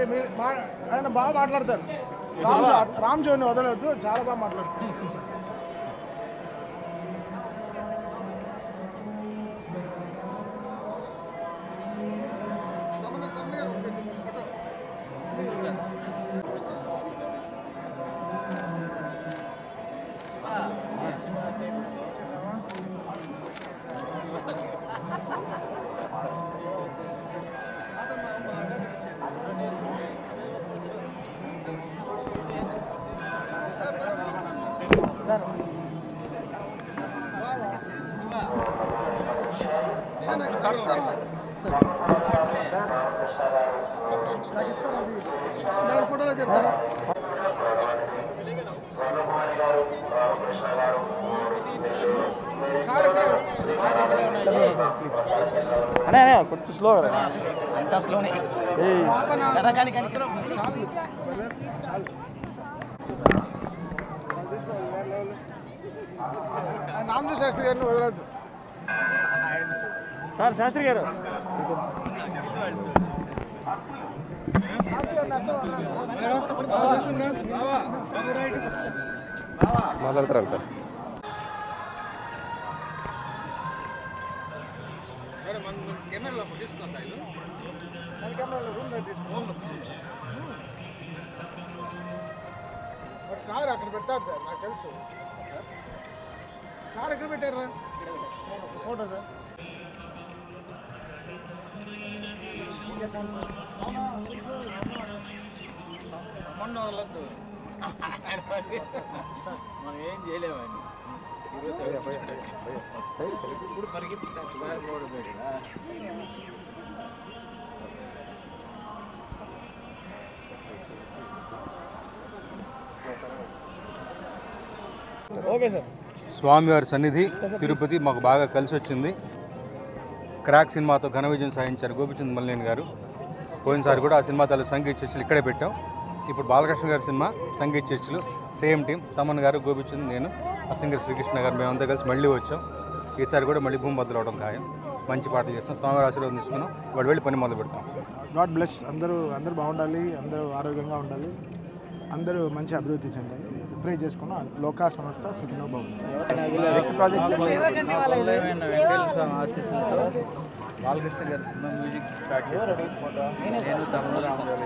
Okay మీరు బా- ఆయన బాగా మాట్లాడతాడు రామ్ రామ్ జోని వదలవద్దు చాలా బాగా మాట్లాడతాడు ఫోటోలో చెప్తారా కారు ఇక్కడ అనే అనే కొంచెం స్లో కదా అంతా స్లోనే ఏయ్ కానీ కానీ చాలు బ్రదర్, చాలు రామజీ శాస్త్రి గారిని వదలొద్దు. సార్ శాస్త్రి గారు. మాట్లాడతారంట మన కెమెరాలో రూమ్ దగ్గర తీసుకోండి మరి కారు అక్కడ పెడతాడు సార్ నాకు తెలుసు కారు ఎక్కడ పెట్టారు ఫోటో సార్ మనం ఏం చేయలేమండి ఇప్పుడు పరిగెత్తుతాడు స్వామివారి సన్నిధి తిరుపతి మాకు బాగా కలిసి వచ్చింది. క్రాక్ సినిమాతో ఘన విజయం సాధించారు గోపిచంద్ మల్లేని గారు. పోయినసారి కూడా ఆ సినిమా తల సంగీత చర్చలు ఇక్కడే పెట్టాం. ఇప్పుడు బాలకృష్ణ గారి సినిమా సంగీత చర్చలు సేమ్ టీం తమన్ గారు గోపిచంద్ నేను ఆ సింగర్ శ్రీకృష్ణ గారు మేమంతా కలిసి మళ్ళీ వచ్చాం. ఈసారి కూడా మళ్ళీ భూమి బదులు అవడం ఖాయం. మంచి పాటలు చేస్తాం. స్వామివారి ఆశీర్వాదం తీసుకున్నాం. వాడు వెళ్ళి పని మొదలు పెడతాం. గాడ్ బ్లెస్ అందరూ అందరూ బాగుండాలి అందరూ ఆరోగ్యంగా ఉండాలి అందరూ మంచి అభివృద్ధి చెందాలి. ప్రే చేసుకున్నాం లోకా సంస్థ సుఖినో బాగుంది బాలకృష్ణ గారు సినిమా మ్యూజిక్ స్టార్ట్ చేశారు. నేను తమ్ముడు రామరావు